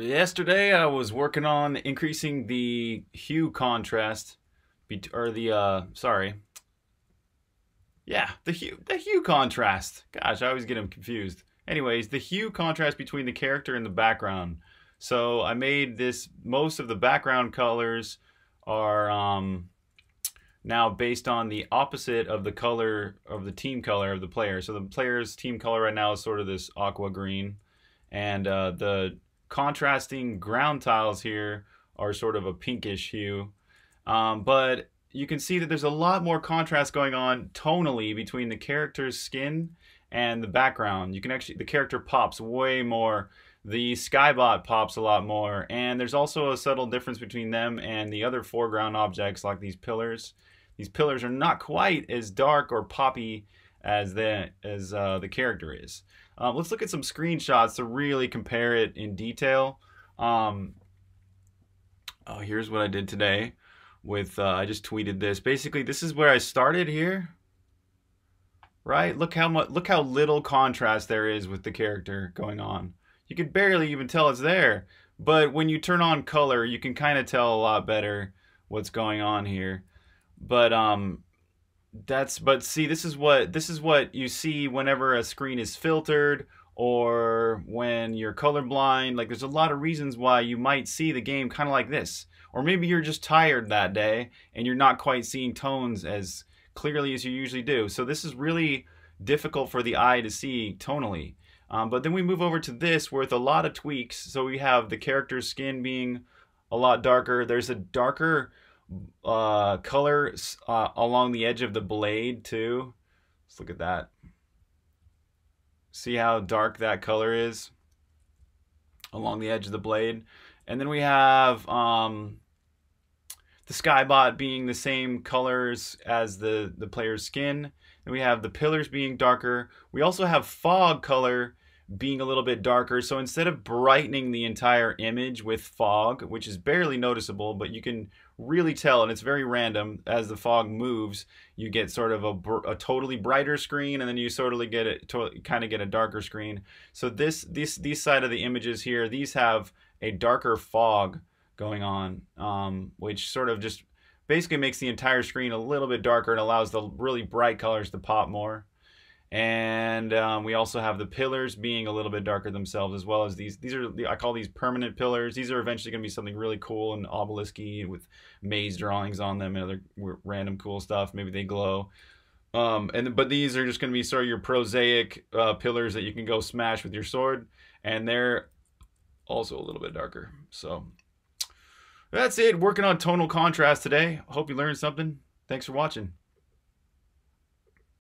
Yesterday I was working on increasing the hue contrast, or the, uh, sorry. Yeah, the hue, the hue contrast. Gosh, I always get them confused. Anyways, the hue contrast between the character and the background. So I made this, most of the background colors are um, now based on the opposite of the color of the team color of the player. So the player's team color right now is sort of this aqua green. And uh, the contrasting ground tiles here are sort of a pinkish hue. Um, but you can see that there's a lot more contrast going on tonally between the character's skin and the background. You can actually, the character pops way more. The Skybot pops a lot more. And there's also a subtle difference between them and the other foreground objects like these pillars. These pillars are not quite as dark or poppy as the, as, uh, the character is. Um, let's look at some screenshots to really compare it in detail. Um, oh, here's what I did today with, uh, I just tweeted this. Basically, this is where I started here. Right? Look how much, look how little contrast there is with the character going on. You can barely even tell it's there. But when you turn on color, you can kind of tell a lot better what's going on here. But um, that's but see this is what this is what you see whenever a screen is filtered or when you're colorblind. Like there's a lot of reasons why you might see the game kind of like this. Or maybe you're just tired that day and you're not quite seeing tones as clearly as you usually do. So this is really difficult for the eye to see tonally. Um, but then we move over to this with a lot of tweaks. So we have the character's skin being a lot darker. There's a darker uh, color uh, along the edge of the blade too. Let's look at that. See how dark that color is along the edge of the blade. And then we have um, the Skybot being the same colors as the, the player's skin. And we have the pillars being darker. We also have fog color being a little bit darker. So instead of brightening the entire image with fog, which is barely noticeable, but you can really tell, and it's very random, as the fog moves, you get sort of a, a totally brighter screen, and then you sort of get it, kind of get a darker screen. So this, this, these side of the images here, these have a darker fog going on, um, which sort of just basically makes the entire screen a little bit darker and allows the really bright colors to pop more. And um, we also have the pillars being a little bit darker themselves, as well as these. These are I call these permanent pillars. These are eventually going to be something really cool and obelisky with maze drawings on them and other random cool stuff. Maybe they glow. Um, and but these are just going to be sort of your prosaic uh, pillars that you can go smash with your sword, and they're also a little bit darker. So that's it. Working on tonal contrast today. Hope you learned something. Thanks for watching.